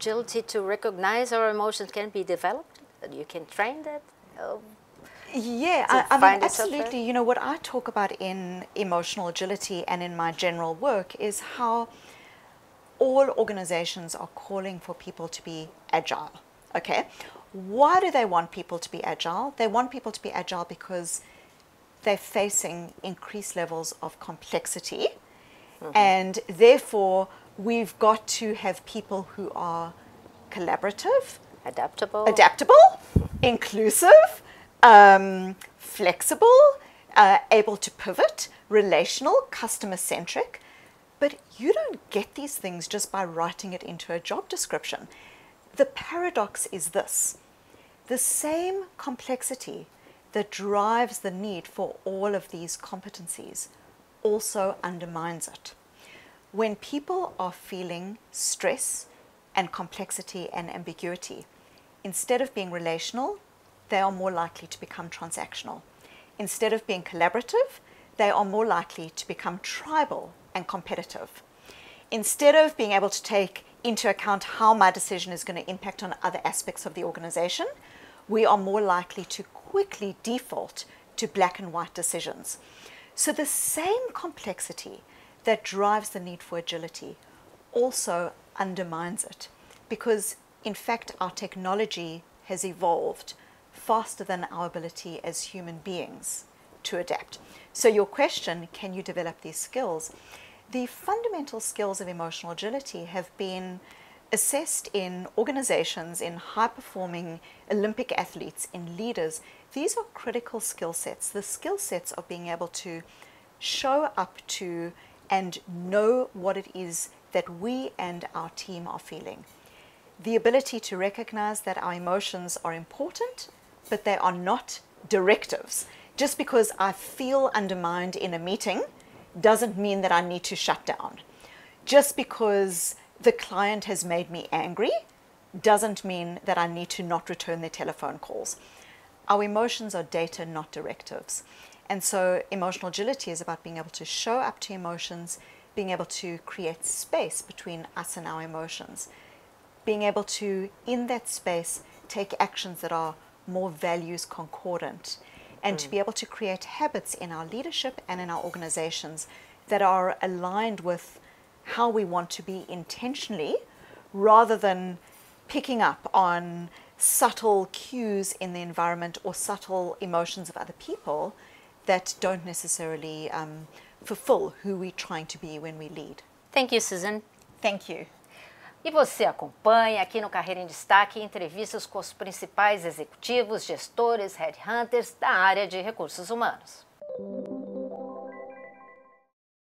agility to recognize our emotions can be developed? You can train that? Oh, yeah, I, I mean, absolutely. You know, what I talk about in emotional agility and in my general work is how all organizations are calling for people to be agile. Okay, why do they want people to be agile? They want people to be agile because they're facing increased levels of complexity, mm-hmm. and therefore we've got to have people who are collaborative, adaptable, adaptable, inclusive, um, flexible, uh, able to pivot, relational, customer centric. But you don't get these things just by writing it into a job description. The paradox is this the same complexity that drives the need for all of these competencies also undermines it. When people are feeling stress and complexity and ambiguity, instead of being relational, they are more likely to become transactional. Instead of being collaborative, they are more likely to become tribal and competitive. Instead of being able to take into account how my decision is going to impact on other aspects of the organization, we are more likely to quickly default to black and white decisions. So the same complexity that drives the need for agility also undermines it because in fact our technology has evolved faster than our ability as human beings to adapt. So your question, can you develop these skills? The fundamental skills of emotional agility have been assessed in organizations, in high performing Olympic athletes, in leaders. These are critical skill sets. The skill sets of being able to show up to and know what it is that we and our team are feeling. The ability to recognize that our emotions are important, but they are not directives. Just because I feel undermined in a meeting doesn't mean that I need to shut down. Just because the client has made me angry doesn't mean that I need to not return their telephone calls. Our emotions are data, not directives. And so emotional agility is about being able to show up to emotions, being able to create space between us and our emotions, being able to, in that space, take actions that are more values concordant, and mm. to be able to create habits in our leadership and in our organizations that are aligned with how we want to be intentionally rather than picking up on subtle cues in the environment or subtle emotions of other people that don't necessarily um, fulfill who we're trying to be when we lead. Thank you, Susan. Thank you. E você acompanha aqui no Carreira em Destaque entrevistas com os principais executivos, gestores, headhunters da área de recursos humanos.